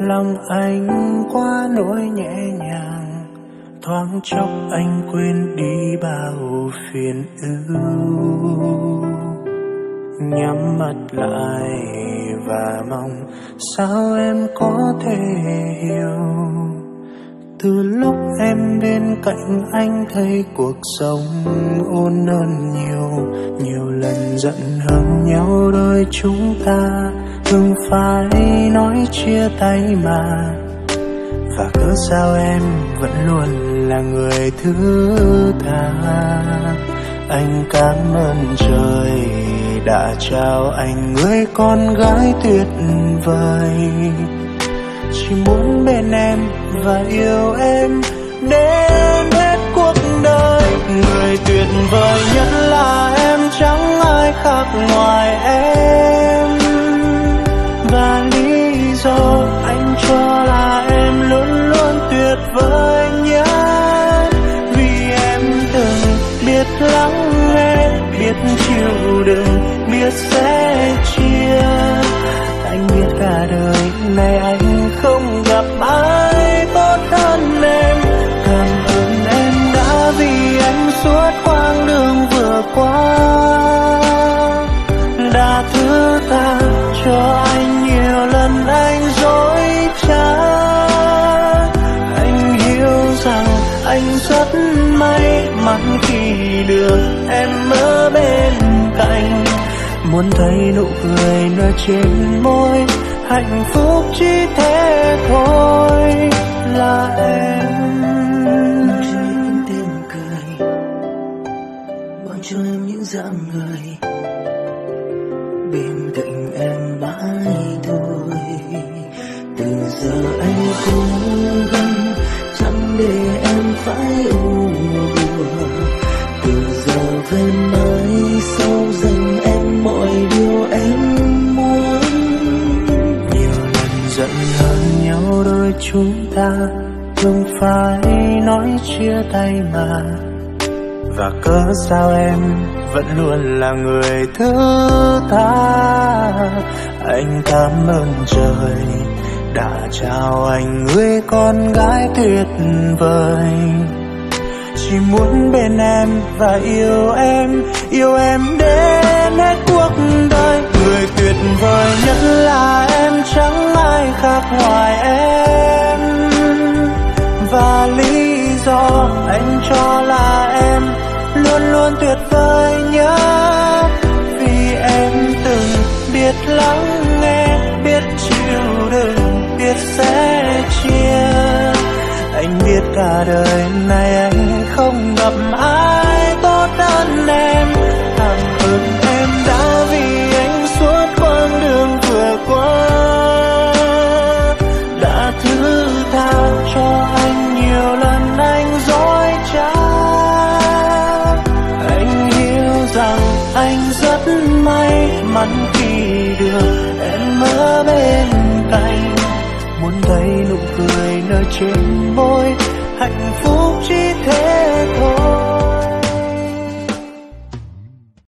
lòng anh quá nỗi nhẹ nhàng, thoáng chốc anh quên đi bao phiền ưu. Nhắm mắt lại và mong sao em có thể hiểu. Từ lúc em bên cạnh anh thấy cuộc sống ôn ơn nhiều nhiều lần giận hờn nhau đôi chúng ta từng phải nói chia tay mà. Và cớ sao em vẫn luôn là người thứ tha? Anh cảm ơn trời đã trao anh người con gái tuyệt vời. Chỉ muốn bên em và yêu em đến hết cuộc đời. Người tuyệt vời nhất là em, chẳng ai khác ngoài em. Vời nhất vì em từng biết lắng nghe, biết chịu đựng, biết sẽ chia. Anh biết cả đời này anh không gặp ai tốt hơn em. Cảm ơn em đã vì anh suốt quãng đường vừa qua. Đã thứ tha cho anh nhiều lần anh rất may mắn khi được em ở bên cạnh. Muốn thấy nụ cười nở trên môi, hạnh phúc chỉ thế thôi. Là em. Mang cho em tiếng cười Mang cho em những dạng người. Chúng ta thường phải nói chia tay mà. Và cớ sao em vẫn luôn là người thứ tha anh cảm ơn trời đã trao anh người con gái tuyệt vời chỉ muốn bên em và yêu em yêu em đến hết cuộc đời. Người tuyệt vời nhất là em, chẳng ai khác ngoài em. Và lý do anh cho là em luôn luôn tuyệt vời nhất. Vì em từng biết lắng nghe, biết chịu đựng, biết sẽ chia anh biết cả đời này anh không gặp ai tốt hơn em. Cảm ơn em đã vì anh suốt quãng đường vừa qua. Đã thứ tha cho anh nhiều lần anh dối trá. Anh hiểu rằng anh rất may mắn lời trên môi hạnh phúc chỉ thế thôi.